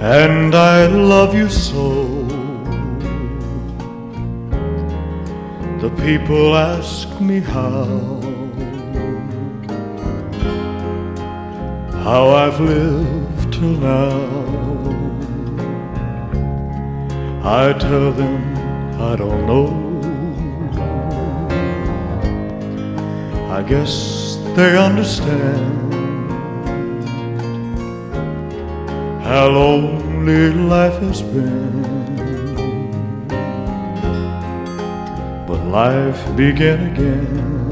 and I love you so. The people ask me how, how I've lived till now. I tell them I don't know. I guess they understand how lonely life has been. But life began again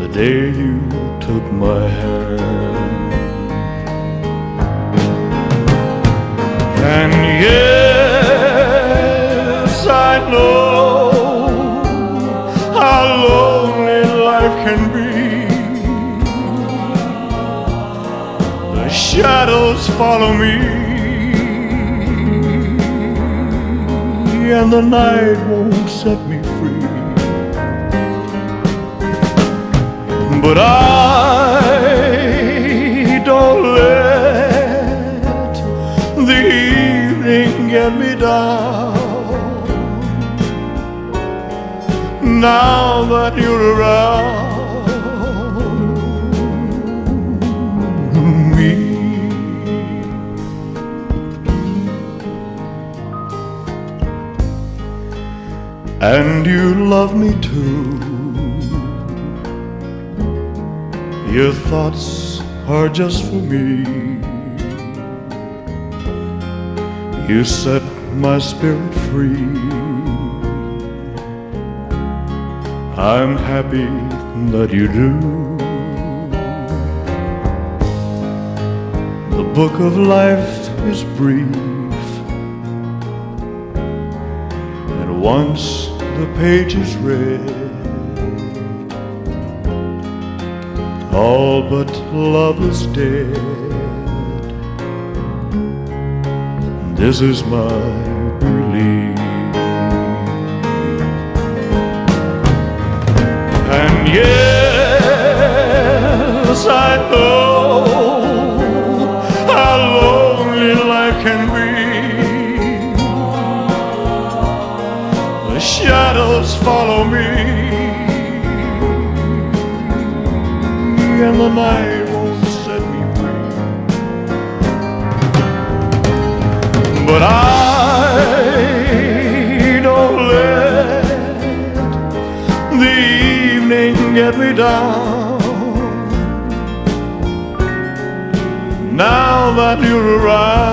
the day you took my hand. And yes, I know how lonely life can be. Shadows follow me, and the night won't set me free. But I don't let the evening get me down. Now that you're around And you love me too. Your thoughts are just for me. You set my spirit free. I'm happy that you do. The book of life is brief, once the page is read, all but love is dead. This is my belief. And yes, I know shadows follow me, and the night won't set me free. But I don't let the evening get me down. Now that you're around,